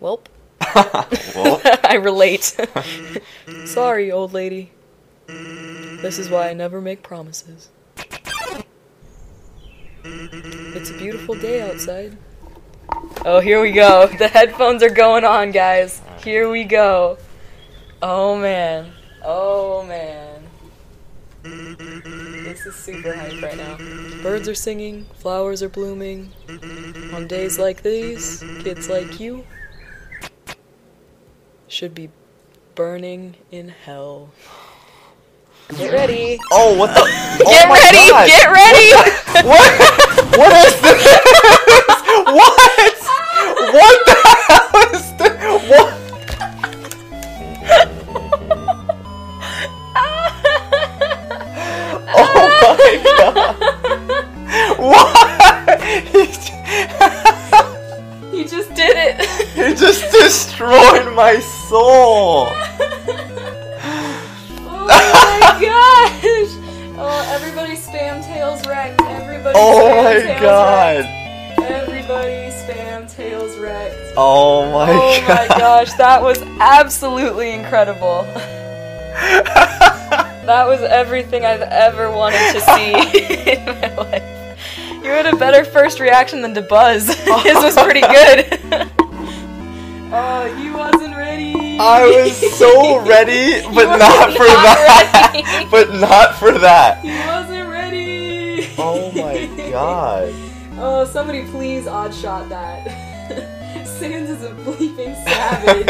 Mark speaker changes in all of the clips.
Speaker 1: Welp.
Speaker 2: well,
Speaker 1: I relate. Sorry, old lady. This is why I never make promises. It's a beautiful day outside. Oh, here we go. The headphones are going on, guys. Here we go. Oh man. Oh man. This is super hype right now. Birds are singing, flowers are blooming. On days like these, kids like you should be burning in hell. Get ready.
Speaker 2: oh, what the? oh
Speaker 1: Get ready. Get ready.
Speaker 2: What? What What? He
Speaker 1: just did it.
Speaker 2: he just destroyed my soul.
Speaker 1: oh my gosh. Oh, everybody spam tails wrecked. Everybody
Speaker 2: Oh
Speaker 1: spam
Speaker 2: my
Speaker 1: tails
Speaker 2: god!
Speaker 1: wrecked. Everybody spam tails wrecked.
Speaker 2: Oh my
Speaker 1: Oh
Speaker 2: god!
Speaker 1: my gosh, that was absolutely incredible. That was everything I've ever wanted to see in my life. You had a better first reaction than to buzz. His was pretty good. oh, he wasn't ready.
Speaker 2: I was so ready, but
Speaker 1: were
Speaker 2: not for
Speaker 1: not
Speaker 2: that. but not for that.
Speaker 1: He wasn't ready.
Speaker 2: Oh my god.
Speaker 1: Oh, somebody please Oddshot that. Sans is a bleeping savage.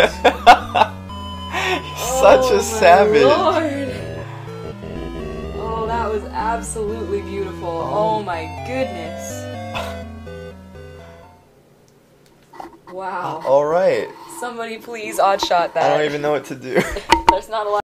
Speaker 2: Such
Speaker 1: Oh,
Speaker 2: a
Speaker 1: my
Speaker 2: savage.
Speaker 1: Lord. Absolutely beautiful. Oh my goodness. Wow.
Speaker 2: All right.
Speaker 1: Somebody please Oddshot that.
Speaker 2: I don't even know what to do.
Speaker 1: There's not a lot.